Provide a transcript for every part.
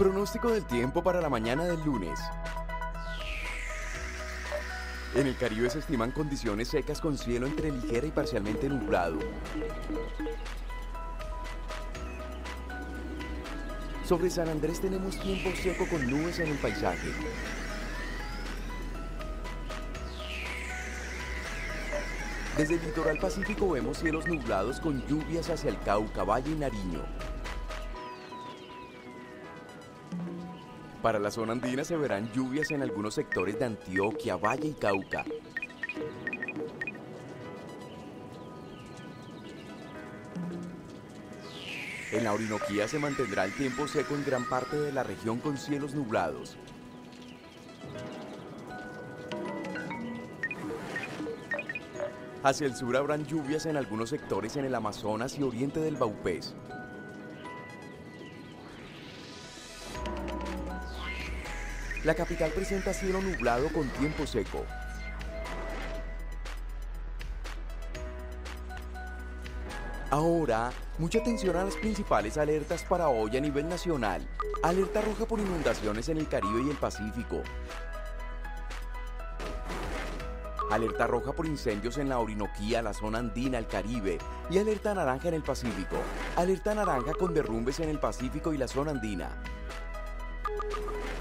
Pronóstico del tiempo para la mañana del lunes. En el Caribe se estiman condiciones secas con cielo entre ligera y parcialmente nublado. Sobre San Andrés tenemos tiempo seco con nubes en el paisaje. Desde el litoral pacífico vemos cielos nublados con lluvias hacia el Cauca, Valle y Nariño. Para la zona andina se verán lluvias en algunos sectores de Antioquia, Valle y Cauca. En la Orinoquía se mantendrá el tiempo seco en gran parte de la región con cielos nublados. Hacia el sur habrán lluvias en algunos sectores en el Amazonas y oriente del Baupés. La capital presenta cielo nublado con tiempo seco. Ahora, mucha atención a las principales alertas para hoy a nivel nacional. Alerta roja por inundaciones en el Caribe y el Pacífico. Alerta roja por incendios en la Orinoquía, la zona andina, el Caribe. Y alerta naranja en el Pacífico. Alerta naranja con derrumbes en el Pacífico y la zona andina.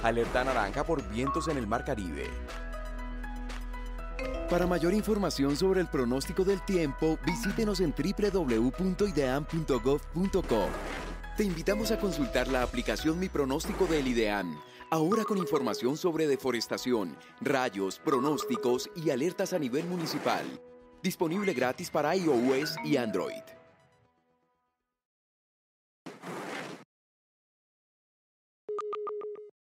Alerta naranja por vientos en el Mar Caribe. Para mayor información sobre el pronóstico del tiempo, visítenos en www.ideam.gov.co. Te invitamos a consultar la aplicación Mi Pronóstico del IDEAM, ahora con información sobre deforestación, rayos, pronósticos y alertas a nivel municipal. Disponible gratis para iOS y Android.